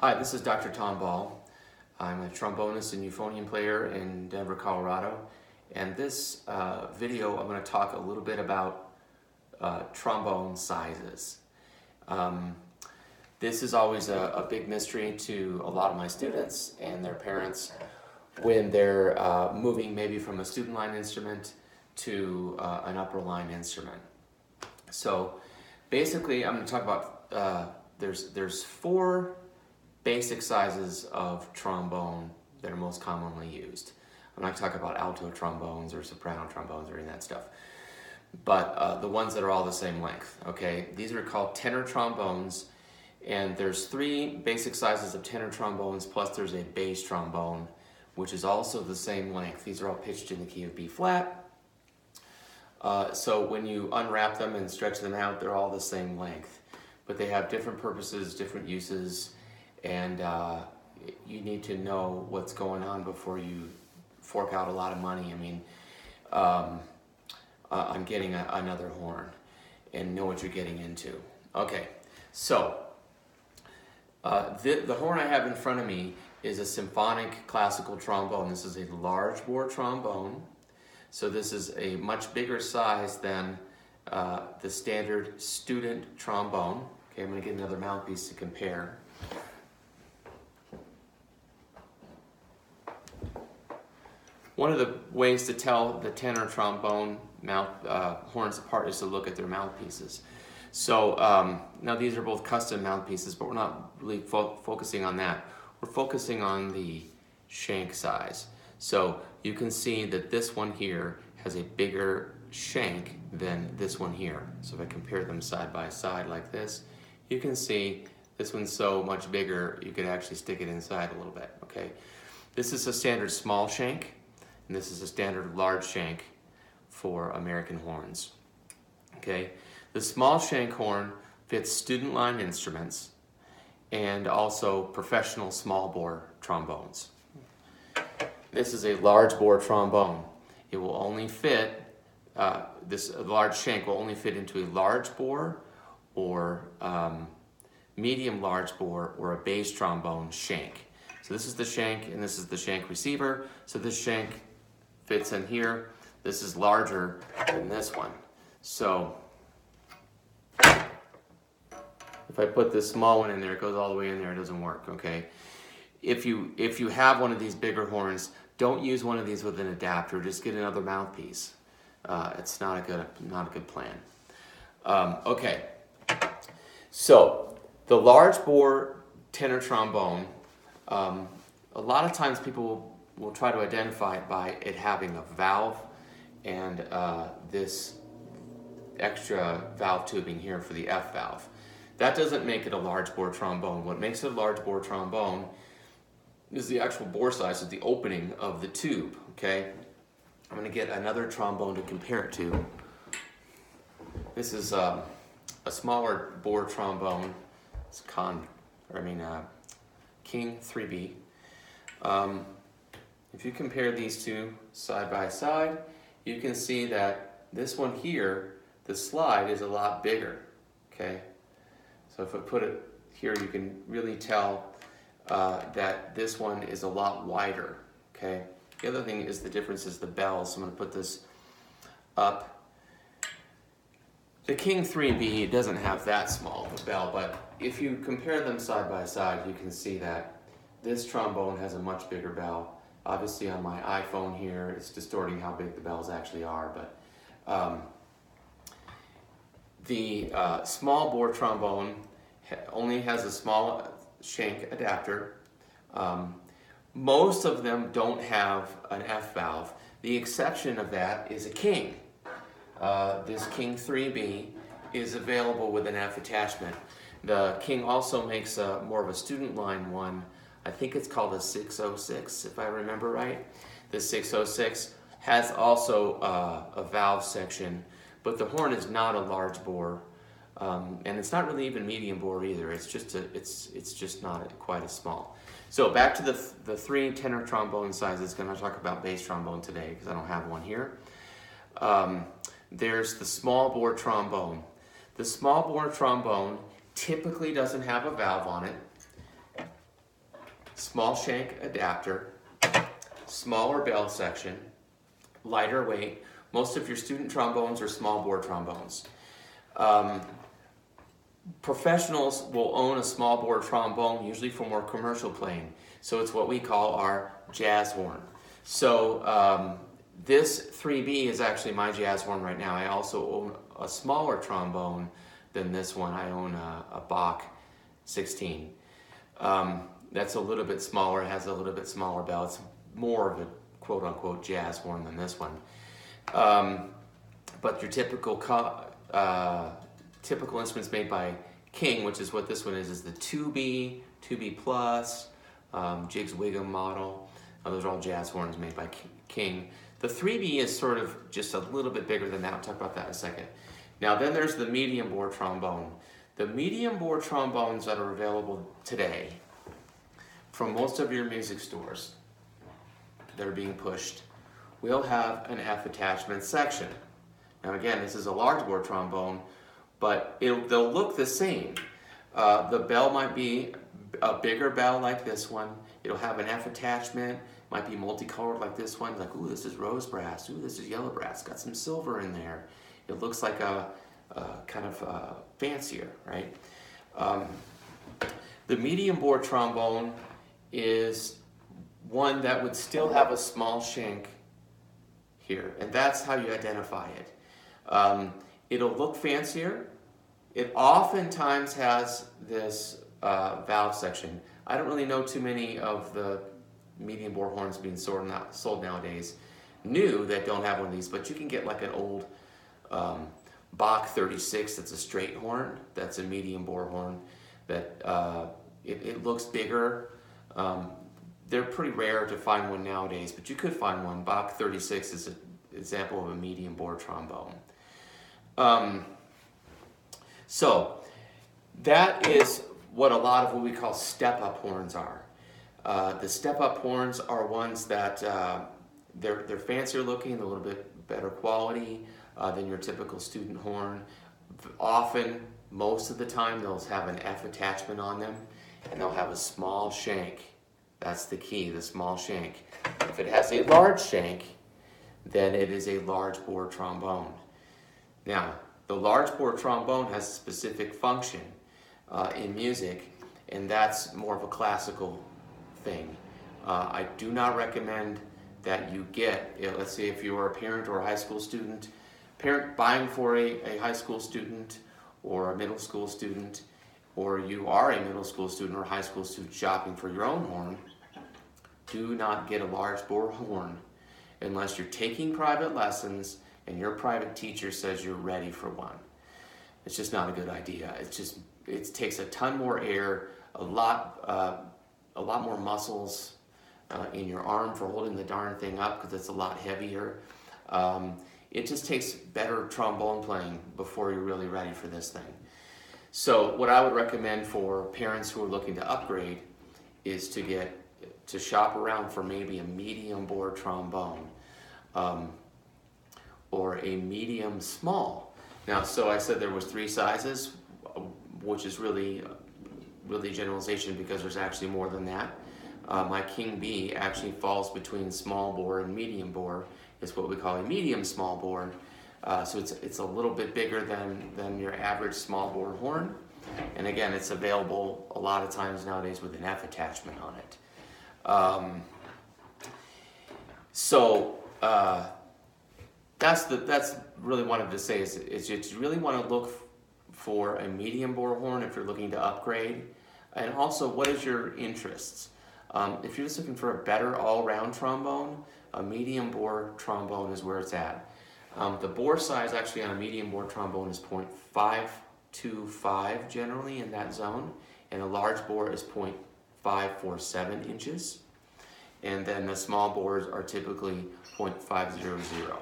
Hi, this is Dr. Tom Ball. I'm a trombonist and euphonium player in Denver, Colorado. And this uh, video, I'm going to talk a little bit about uh, trombone sizes. Um, this is always a, a, big mystery to a lot of my students and their parents when they're uh, moving maybe from a student line instrument to uh, an upper line instrument. So basically, I'm going to talk about uh, there's there's four basic sizes of trombone that are most commonly used. I'm not talking about alto trombones or soprano trombones or any of that stuff, but uh, the ones that are all the same length, okay? These are called tenor trombones, and there's three basic sizes of tenor trombones, plus there's a bass trombone, which is also the same length. These are all pitched in the key of B flat. Uh, so when you unwrap them and stretch them out, they're all the same length, but they have different purposes, different uses, and uh, you need to know what's going on before you fork out a lot of money. I mean, um, uh, on getting a, another horn and know what you're getting into. Okay, so uh, the, the horn I have in front of me is a symphonic classical trombone. This is a large bore trombone. So this is a much bigger size than uh, the standard student trombone. Okay, I'm gonna get another mouthpiece to compare. One of the ways to tell the tenor trombone mouth uh, horns apart is to look at their mouthpieces. So um, now these are both custom mouthpieces, but we're not really fo focusing on that. We're focusing on the shank size. So you can see that this one here has a bigger shank than this one here. So if I compare them side by side like this, you can see this one's so much bigger, you could actually stick it inside a little bit, okay? This is a standard small shank. And this is a standard large shank for American horns. Okay, the small shank horn fits student line instruments and also professional small bore trombones. This is a large bore trombone. It will only fit, uh, this large shank will only fit into a large bore or um, medium large bore or a bass trombone shank. So this is the shank and this is the shank receiver. So this shank fits in here. This is larger than this one. So if I put this small one in there, it goes all the way in there, it doesn't work, okay? If you, if you have one of these bigger horns, don't use one of these with an adapter, just get another mouthpiece. Uh, it's not a good, not a good plan. Um, okay, so the large bore tenor trombone, um, a lot of times people will we'll try to identify it by it having a valve and uh, this extra valve tubing here for the F valve. That doesn't make it a large bore trombone. What makes it a large bore trombone is the actual bore size of the opening of the tube, okay? I'm gonna get another trombone to compare it to. This is uh, a smaller bore trombone. It's Conn, I mean, uh, King 3B. Um, if you compare these two side by side, you can see that this one here, the slide is a lot bigger, okay? So if I put it here, you can really tell uh, that this one is a lot wider, okay? The other thing is the difference is the bells. So I'm gonna put this up. The King 3B doesn't have that small of a bell, but if you compare them side by side, you can see that this trombone has a much bigger bell Obviously on my iPhone here, it's distorting how big the bells actually are, but um, the uh, small bore trombone only has a small shank adapter. Um, most of them don't have an F valve. The exception of that is a King. Uh, this King 3B is available with an F attachment. The King also makes a, more of a student line one I think it's called a 606 if I remember right. The 606 has also uh, a valve section, but the horn is not a large bore, um, and it's not really even medium bore either. It's just a, it's it's just not quite as small. So back to the the three tenor trombone sizes. Going to talk about bass trombone today because I don't have one here. Um, there's the small bore trombone. The small bore trombone typically doesn't have a valve on it small shank adapter, smaller bell section, lighter weight. Most of your student trombones are small bore trombones. Um, professionals will own a small bore trombone, usually for more commercial playing. So it's what we call our jazz horn. So um, this 3B is actually my jazz horn right now. I also own a smaller trombone than this one. I own a, a Bach 16. Um, that's a little bit smaller, has a little bit smaller bell. It's more of a quote unquote jazz horn than this one. Um, but your typical uh, typical instruments made by King, which is what this one is, is the 2B, 2B Plus, um, Jiggs Whigham model. Uh, those are all jazz horns made by King. The 3B is sort of just a little bit bigger than that. I'll talk about that in a second. Now then there's the medium bore trombone. The medium bore trombones that are available today from most of your music stores that are being pushed will have an F attachment section. Now again, this is a large bore trombone, but they'll look the same. Uh, the bell might be a bigger bell like this one. It'll have an F attachment, might be multicolored like this one. Like, ooh, this is rose brass. Ooh, this is yellow brass. Got some silver in there. It looks like a, a kind of uh, fancier, right? Um, the medium bore trombone is one that would still have a small shank here, and that's how you identify it. Um, it'll look fancier. It oftentimes has this uh, valve section. I don't really know too many of the medium bore horns being sold, sold nowadays new that don't have one of these, but you can get like an old um, Bach 36 that's a straight horn, that's a medium bore horn, that uh, it, it, looks bigger. Um, they're pretty rare to find one nowadays, but you could find one. Bach 36 is an example of a medium bore trombone. Um, so that is what a lot of what we call step-up horns are. Uh, the step-up horns are ones that uh, they're, they're fancier looking, a little bit better quality uh, than your typical student horn. Often, most of the time, they'll have an F attachment on them and they'll have a small shank. That's the key, the small shank. If it has a large shank, then it is a large bore trombone. Now, the large bore trombone has a specific function uh, in music, and that's more of a classical thing. Uh, I do not recommend that you get, you know, let's say if you are a parent or a high school student, parent buying for a, a high school student or a middle school student, or you are a middle school student or high school student shopping for your own horn, do not get a large bore horn unless you're taking private lessons and your private teacher says you're ready for one. It's just not a good idea. It's just it takes a ton more air, a lot, uh, a lot more muscles uh, in your arm for holding the darn thing up because it's a lot heavier. Um, it just takes better trombone playing before you're really ready for this thing. So what I would recommend for parents who are looking to upgrade is to get to shop around for maybe a medium bore trombone um, or a medium small. Now, so I said there was three sizes, which is really, really generalization because there's actually more than that. Uh, my King B actually falls between small bore and medium bore. It's what we call a medium small bore. Uh, so it's, it's a little bit bigger than, than your average small bore horn. And again, it's available a lot of times nowadays with an F attachment on it. Um, so uh, that's the that's really wanted to say is, is you really want to look for a medium bore horn if you're looking to upgrade, and also what is your interests. Um, if you're just looking for a better all-round trombone, a medium bore trombone is where it's at. Um, the bore size actually on a medium bore trombone is 0.525 generally in that zone, and a large bore is 0.547 inches. And then the small bores are typically 0.500.